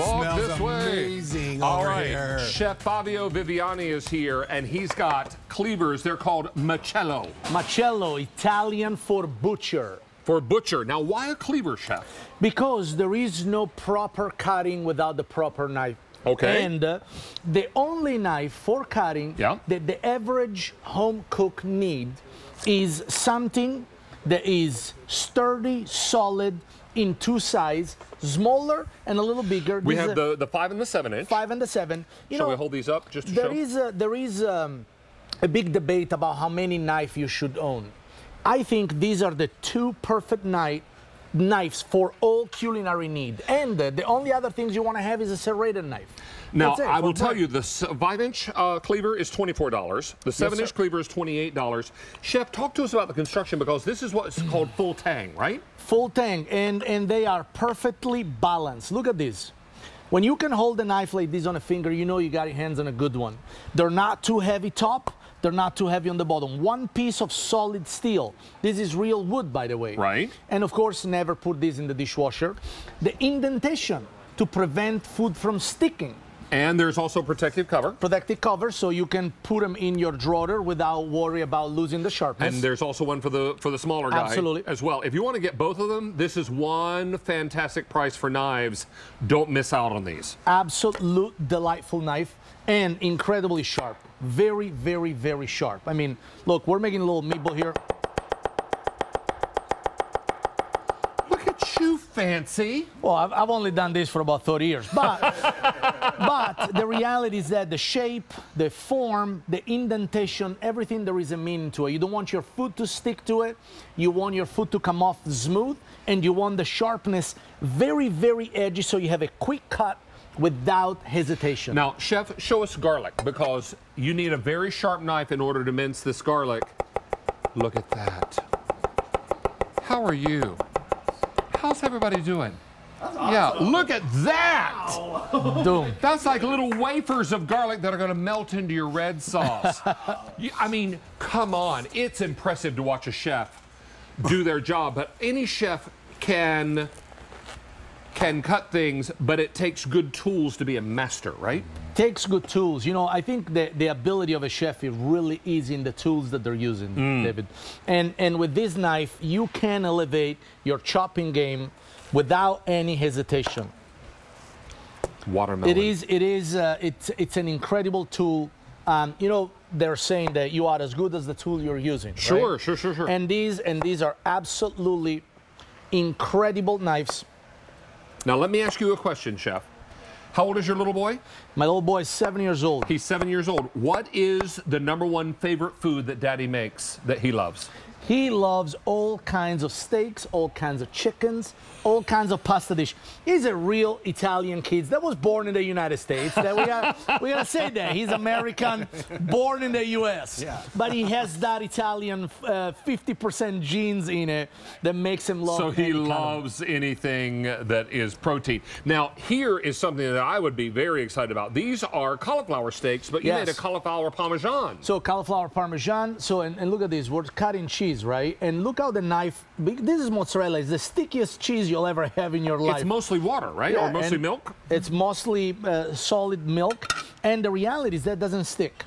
Walk smells this way. amazing All over right, here. Chef Fabio Viviani is here, and he's got cleavers. They're called macello Macello, Italian for butcher. for butcher. Now, why a cleaver, chef? Because there is no proper cutting without the proper knife. Okay. And uh, the only knife for cutting Yeah. that the average home cook need is something that is sturdy, solid, in two size, smaller and a little bigger. We This have the, the five and the seven inch. five and the seven. You Shall know, we hold these up just to there show? is a, there is um, a big debate about how many knife you should own. I think these are the two perfect knife knives for all culinary need. And uh, the only other things you want to have is a serrated knife. Now, I will tell you, the five-inch uh, cleaver is $24. The seven-inch sir. cleaver is $28. Chef, talk to us about the construction because this is what's called full tang, right? full tang and and they are perfectly balanced look at this when you can hold a knife like this on a finger you know you got your hands on a good one they're not too heavy top they're not too heavy on the bottom one piece of solid steel this is real wood by the way Right. and of course never put this in the dishwasher the indentation to prevent food from sticking And there's also protective cover. protective cover so you can put them in your drawer without worry about losing the sharpness And there's also one for the for the smaller guy Absolutely. as well. If you want to get both of them, this is one fantastic price for knives. Don't miss out on these. absolute delightful knife and incredibly sharp. Very, very, very sharp. I mean, look, we're making a little meatball here. Look at you, fancy. Well, I've, I've only done this for about 30 years, but but the reality is that the shape, the form, the indentation, everything there is a meaning to it. You don't want your foot to stick to it. You want your foot to come off smooth, and you want the sharpness very, very edgy, so you have a quick cut without hesitation. Now, chef, show us garlic because you need a very sharp knife in order to mince this garlic. Look at that. How are you? How's everybody doing? Yeah, look at that. Doom. That's like little wafers of garlic that are going to melt into your red sauce. You- I mean, come on. It's impressive to watch a chef do their job, but any chef can can cut things, but it takes good tools to be a master, right? takes good tools. You know, I think the, the ability of a chef is really is in the tools that they're using, mm. David. And and with this knife, you can elevate your chopping game without any hesitation. Watermelon. It is it is uh, it's it's an incredible tool. Um, you know, they're saying that you are as good as the tool you're using. right? Sure, sure, sure, sure. And these and these are absolutely incredible knives. Now let me ask you a question, chef. How old is your little boy? My little boy is seven years old. He's seven years old. What is the number one favorite food that daddy makes that he loves? He loves all kinds of steaks, all kinds of chickens, all kinds of pasta dish. He's a real Italian kid that was born in the United States. That we got, we gotta say that he's American, born in the U.S. Yeah. But he has that Italian uh, 50% genes in it that makes him love. So he any kind of- loves anything that is protein. Now, here is something that I would be very excited about. These are cauliflower steaks, but you Yes. made a cauliflower parmesan. So cauliflower parmesan. So and, and look at this. We're cutting cheese, right? And look how the knife. This is mozzarella. It's the stickiest cheese you'll ever have in your life. It's mostly water, right? Yeah, or mostly milk? It's mostly uh, solid milk, and the reality is that doesn't stick.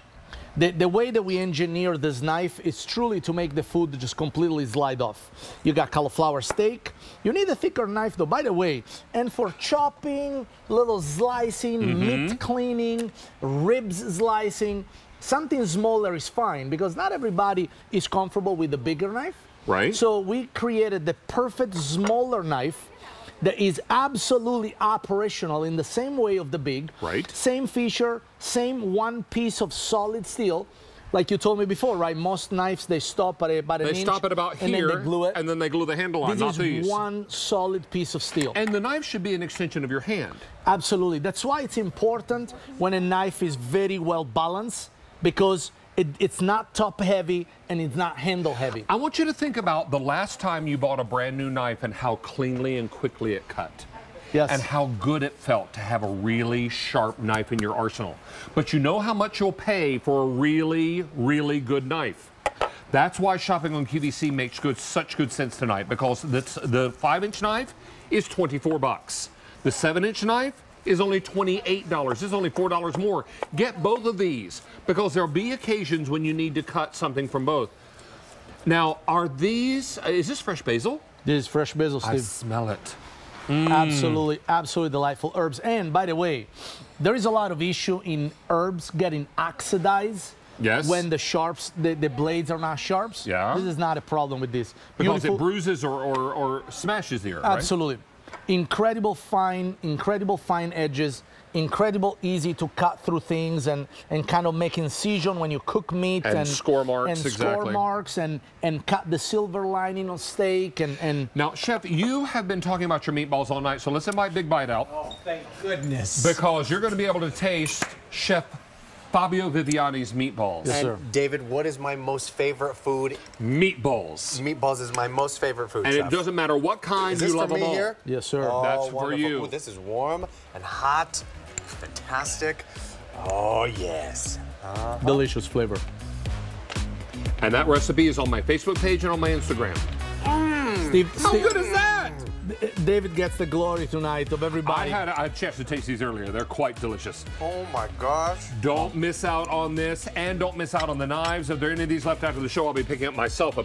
The, the way that we engineer this knife is truly to make the food just completely slide off. You got cauliflower steak. You need a thicker knife, though, by the way. And for chopping, little slicing, Mm-hmm. meat cleaning, ribs slicing, something smaller is fine because not everybody is comfortable with the bigger knife. Right. So we created the perfect smaller knife that is absolutely operational in the same way of the big. Right. Same feature, same one piece of solid steel. Like you told me before, right? Most knives they stop at about an They inch. stop at about and here, then they glue it. and then they glue the handle on, this not is these. one solid piece of steel. And the knife should be an extension of your hand. Absolutely. That's why it's important when a knife is very well balanced because it, it's not top heavy and it's not handle heavy. I want you to think about the last time you bought a brand new knife and how cleanly and quickly it cut. Yes. And how good it felt to have a really sharp knife in your arsenal. But you know how much you'll pay for a really, really good knife. That's why shopping on QVC makes good such good sense tonight because the five inch knife is 24 bucks. The seven inch knife, is only $28. This is only $4 more. Get both of these because there'll be occasions when you need to cut something from both. Now, are these, uh, is this fresh basil? This is fresh basil, I Steve. smell it. Absolutely, absolutely delightful herbs. And by the way, there is a lot of issue in herbs getting oxidized. Yes. When the sharps, the, the blades are not sharps. Yeah. This is not a problem with this. Because Beautiful- it bruises or, or, or smashes the herb, right? Absolutely. Incredible fine, incredible fine edges, incredible easy to cut through things and, and kind of make incision when you cook meat And and, score marks, and exactly. score marks and, and cut the silver lining on steak and, and Now, Chef, you have been talking about your meatballs all night, so let's invite Big Bite out Oh, thank goodness. because you're going to be able to taste Chef Fabio Viviani's meatballs. Yes, and sir. David, what is my most favorite food? Meatballs. Meatballs is my most favorite food. And chef. it doesn't matter what kind, Is this you love for me them all. here? yes, sir. Oh, That's for you. Ooh, this is warm and hot. Fantastic. Oh, yes. Uh-huh. Delicious flavor. And that recipe is on my Facebook page and on my Instagram. Mm. Steve, How Steve- good is that? David gets the glory tonight of everybody. I had a chance to taste these earlier. They're quite delicious. Oh, my gosh. Don't miss out on this, and don't miss out on the knives. If there are any of these left after the show, I'll be picking up myself a